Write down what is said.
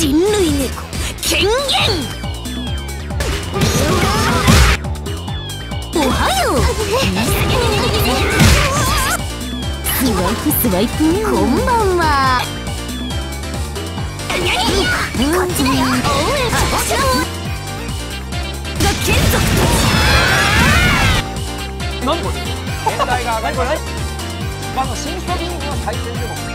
人類猫。権限。おはよう。スワイプスワイプ。こんばんは。こっちだよ。応援ようが眷属何これ年代が上がりましたまあの新書リングの対戦でも